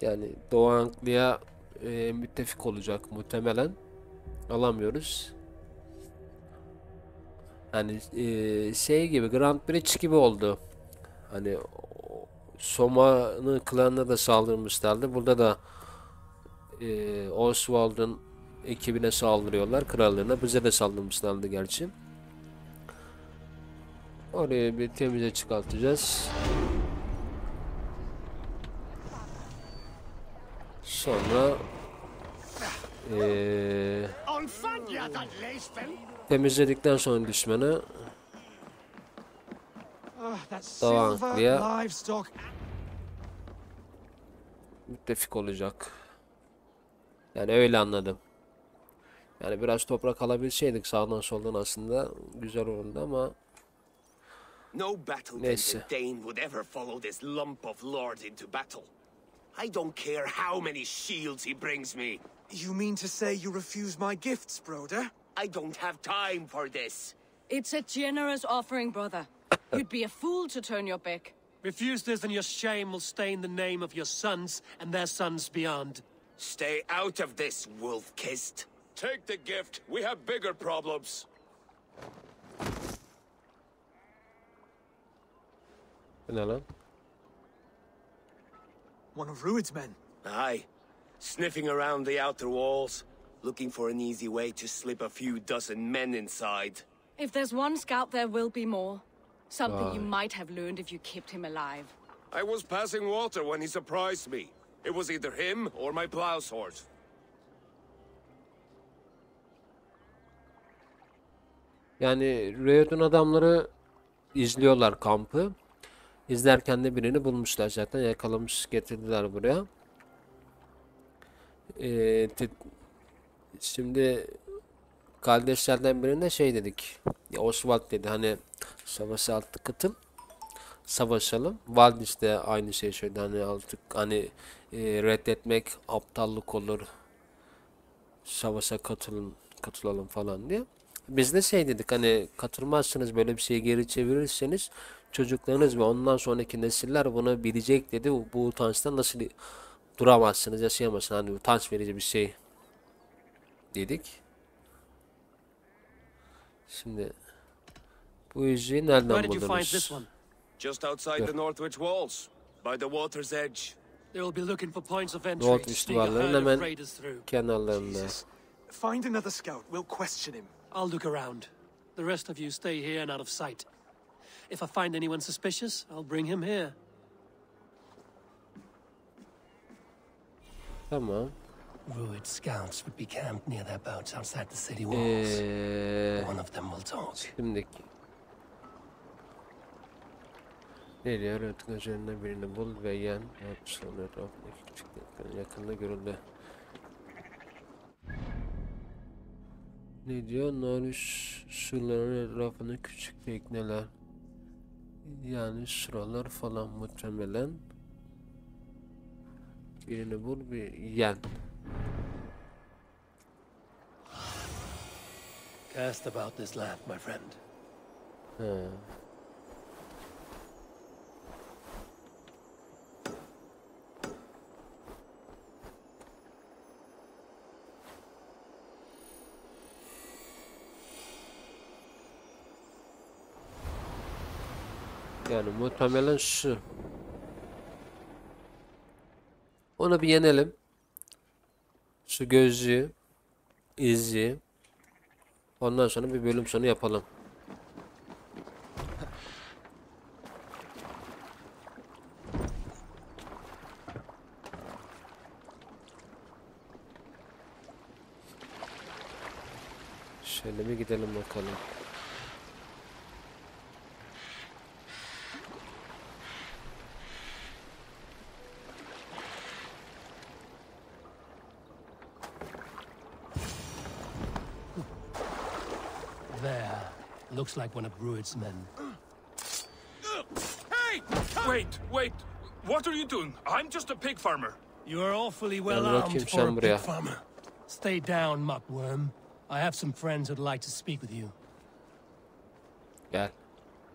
Yani Doğu Anglia e, müttefik olacak muhtemelen. Alamıyoruz. Hani e, şey gibi Grand Bridge gibi oldu. Hani Soma'nın klanına da saldırmışlardı. Burada da e, Oswald'ın ekibine saldırıyorlar. Krallığına. Bize de saldırmışlardı gerçi. Oraya bir temize çıkartacağız. Sonra eee temizledikten sonra düşmanı livestock. müttefik olacak. Yani öyle anladım. Yani biraz toprak alabilseydik sağdan soldan aslında güzel olurdu ama No battle Neyse. Dane would ever follow this lump of lords into battle. I don't care how many shields he brings me. You mean to say you refuse my gifts, Broder? I don't have time for this. It's a generous offering, brother. You'd be a fool to turn your back. Refuse this and your shame will stain the name of your sons and their sons beyond. Stay out of this, wolf-kissed. Take the gift. We have bigger problems. Bu ne lan? One of Rued's men. Aye. Sniffing around the outer walls, looking for an easy way to slip a few dozen men inside. If there's one scout, there will be more. Something you Aye. might have learned if you kept him alive. I was passing water when he surprised me. It was either him or my plow sword. Yani Riot'un adamları izliyorlar kampı. İzlerken de birini bulmuşlar zaten. Yakalamış getirdiler buraya. Te- şimdi kardeşlerden birine şey dedik. Ya Oswald dedi hani savaşa artık katıl. Savaşalım. Valdis de aynı şey söyledi. Hani artık hani e, reddetmek aptallık olur. Savaşa katılın katılalım falan diye. Biz de şey dedik hani katılmazsınız böyle bir şeye geri çevirirseniz çocuklarınız ve ondan sonraki nesiller bunu bilecek dedi. Bu utançtan nasıl duramazsınız, yaşayamazsınız. Hani utanç verici bir şey dedik. Şimdi bu yüzüğü Where nereden did you find buldunuz? this one? Just outside the Northwich walls, by the water's edge. They will be looking for points of entry to Northwich sneak a duvarların herd of hemen raiders through. kenarlarında. Find another scout. We'll question him. I'll look around. The rest of you stay here and out of sight. If I find anyone suspicious, I'll bring him here. Tamam. Ruid scouts would be camped near their boats outside the city walls. Ee, One of them will talk. Şimdi ne diyor? Öğretmen üzerinde birini bul ve yen. Sonra etrafındaki küçük yakın- yakında görüldü. Ne diyor? Norüş surların etrafında küçük tekneler. Yani sıralar falan muhtemelen. Birini bul bir yen. Cast about this land, my friend. He. Yani muhtemelen şu. Onu bir yenelim. Şu gözlüğü, izci. Ondan sonra bir bölüm sonu yapalım. One of Ruid's men. Hey! Wait, wait. What are you doing? I'm just a pig farmer. You are awfully well armed sen for a pig farmer. Stay down, muckworm. I have some friends who'd like to speak with you. Gel.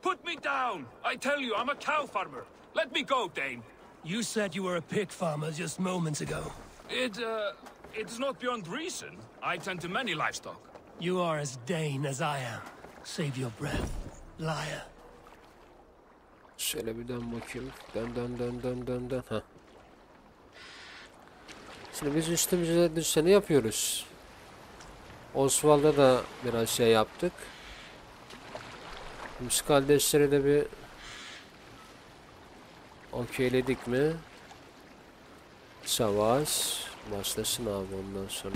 Put me down! I tell you, I'm a cow farmer. Let me go, Dane. You said you were a pig farmer just moments ago. It, uh, it is not beyond reason. I tend to many livestock. You are as Dane as I am. Save your breath, liar. Şöyle bir dön bakayım. Dön dön dön dön dön dön. Heh. Şimdi biz üstümüze düşeni yapıyoruz. Oswald'a da biraz şey yaptık. Şu kardeşleri de bir okeyledik mi? Savaş başlasın abi ondan sonra.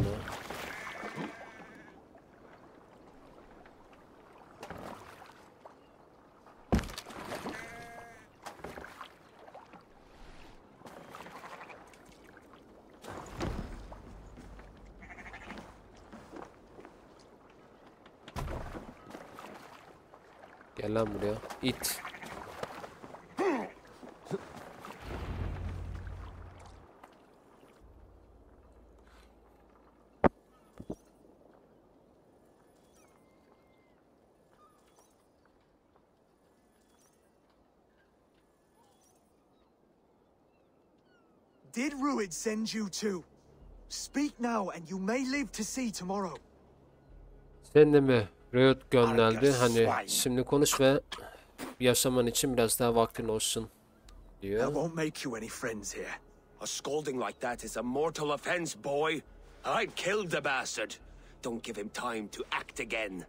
it. Did Ruid send you to? Speak now and you may live to see tomorrow. Sen de mi Riot gönderdi? Hani şimdi konuş ve yaşaman için biraz daha vaktin olsun That diyor. won't make you any friends here. A scolding like that is a mortal offense, boy. I'd kill the bastard. Don't give him time to act again.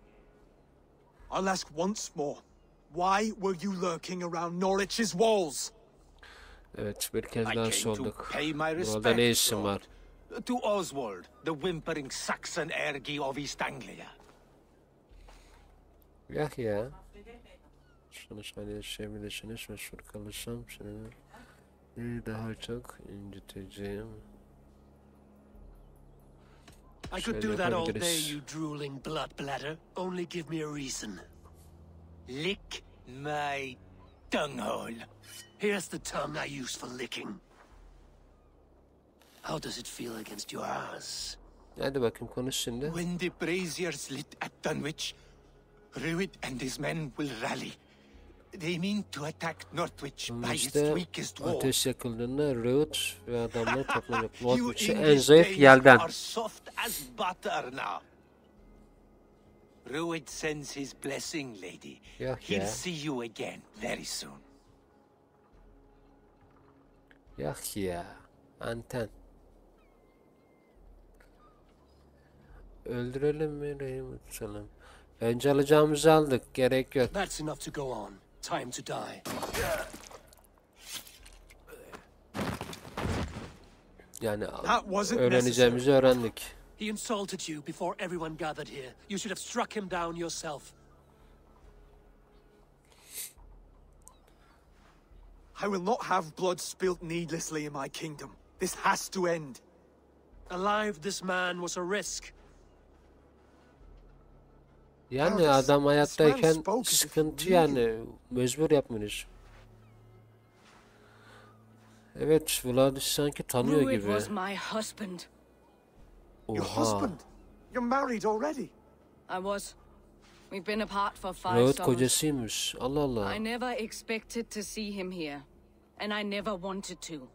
I'll ask once more. Why were you lurking around Norwich's walls? Evet bir kez I daha sorduk. Burada ne işin var? To Oswald, the whimpering Saxon ergi of East Anglia. Yeah, ya. Şunu söyleyebilirsiniz meşhur kalırsam seni daha çok inciteceğim. I could do that all day, you drooling blood bladder. Only give me a reason. Lick my dunghole. Here's the tongue I use for licking. How does it feel against your ass? Hadi bakayım konuş şimdi. When the braziers lit at Dunwich, Ruid and his men will rally. They mean to attack Northwich by its weakest wall. ateş yakıldığında Riot ve adamları toplanacak. You Norwich'i en zayıf yerden. are soft as butter now. Ruid sends his blessing, lady. Yok He'll ya. see you again very soon. Yak ya. Anten. Öldürelim mi Rey'i. Önce alacağımızı aldık. Gerek yok. That's enough to go on. Time to die. Yani That wasn't öğreneceğimizi öğrendik. He insulted you before everyone gathered here. You should have struck him down yourself. I will not have blood spilt needlessly in my kingdom. This has to end. Alive, this man was a risk. Yani adam hayattayken sıkıntı yani. Mecbur yapmıyoruz. Evet, Vlad sanki tanıyor gibi. Oha. husband? You're married already. I was. We've been apart for five Riot summers. kocasıymış. Allah Allah. I never expected to see him here, and I never wanted to.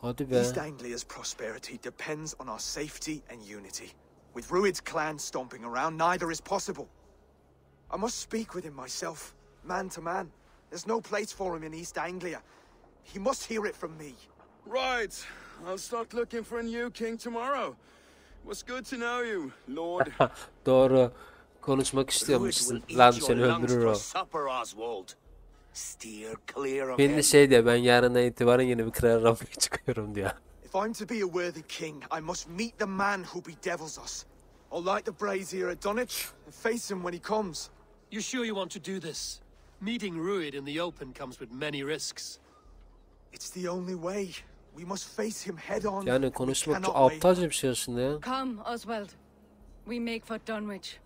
Hadi be. East Anglia's prosperity depends on our safety and unity. With Ruid's clan stomping around, neither is possible. I must speak with him myself, man to man. There's no place for him in East Anglia. He must hear it from me. Right. I'll start looking for a new king tomorrow. Was good to know you, Lord. Doğru. Konuşmak istiyormuşsun. Lan seni öldürür o. supper, Oswald. Steer clear of Beni şey diyor ben yarına itibaren yeni bir kral aramaya çıkıyorum diyor. If I'm to be a worthy king, I must meet the man who bedevils us. I'll light the brazier at Dunwich and face him when he comes. You sure you want to do this? Meeting Ruid in the open comes with many risks. It's the only way. We must face him head on. Yani We konuşmak çok cannot wait. aptalca bir şey aslında ya. Come, Oswald. We make for Dunwich.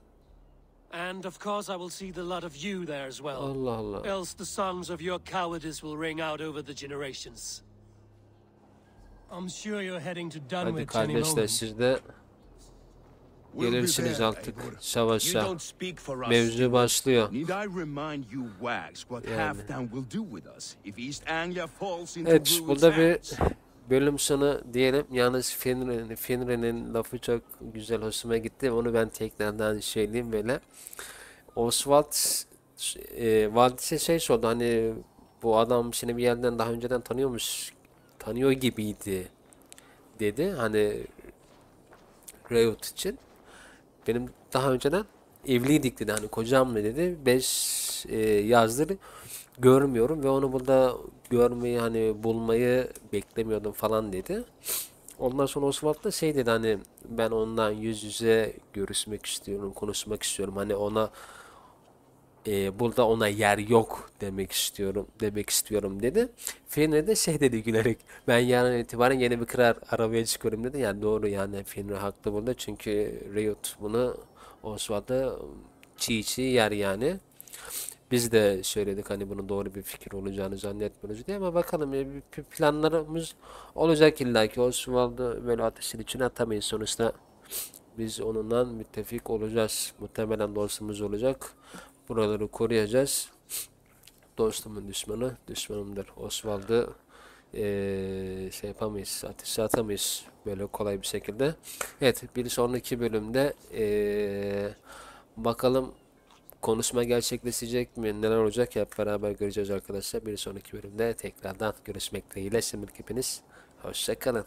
And of course I will see the lot of you there as well. Allah Allah. Else the songs of your cowardice will ring out over the generations. Hadi Dunwich any kardeşler moment. siz de gelirsiniz artık savaşa. Mevzu başlıyor. Need I remind you, Wags, what Yani. Halfdan will do with us if East Anglia falls into Evet burada bir hands? bölüm sonu diyelim. Yalnız Fenrir'in Fenrir'in lafı çok güzel hoşuma gitti. Onu ben tekrardan söyleyeyim böyle. Oswald e, Valdis'e şey sordu hani bu adam seni bir yerden daha önceden tanıyormuş tanıyor gibiydi dedi. Hani Riot için. Benim daha önceden evliydik dedi. Hani kocamla dedi. Beş e, yazdır görmüyorum ve onu burada görmeyi hani bulmayı beklemiyordum falan dedi. Ondan sonra Oswald da şey dedi hani ben ondan yüz yüze görüşmek istiyorum, konuşmak istiyorum. Hani ona e, burada ona yer yok demek istiyorum demek istiyorum dedi. Fenrir de şey dedi gülerek ben yarın itibaren yeni bir kral aramaya çıkıyorum dedi. Yani doğru yani Fenrir haklı burada çünkü Riot bunu Oswald'a çiğ çiğ yer yani. Biz de söyledik hani bunun doğru bir fikir olacağını zannetmiyoruz diye ama bakalım ya, bir bir planlarımız olacak illa ki Oswald'ı böyle ateşin içine atamayız sonuçta biz onunla müttefik olacağız. Muhtemelen dostumuz olacak. Buraları koruyacağız. Dostumun düşmanı düşmanımdır. Oswald'ı eee, şey yapamayız, ateşe atamayız böyle kolay bir şekilde. Evet, bir sonraki bölümde eee, bakalım konuşma gerçekleşecek mi, neler olacak hep beraber göreceğiz arkadaşlar. Bir sonraki bölümde tekrardan görüşmek dileğiyle. Şimdilik hepiniz hoşça kalın.